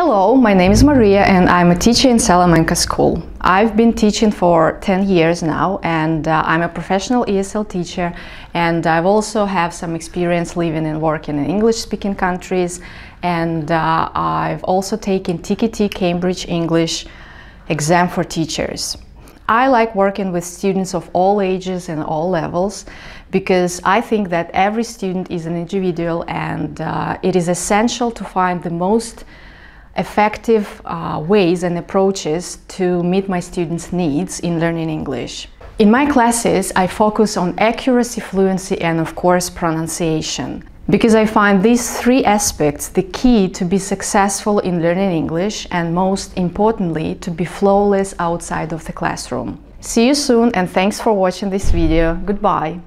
Hello, my name is Maria and I'm a teacher in Salamanca School. I've been teaching for 10 years now and uh, I'm a professional ESL teacher and I've also have some experience living and working in English speaking countries and uh, I've also taken TKT Cambridge English exam for teachers. I like working with students of all ages and all levels because I think that every student is an individual and uh, it is essential to find the most effective uh, ways and approaches to meet my students' needs in learning English. In my classes, I focus on accuracy, fluency, and of course, pronunciation. Because I find these three aspects the key to be successful in learning English and most importantly, to be flawless outside of the classroom. See you soon and thanks for watching this video. Goodbye.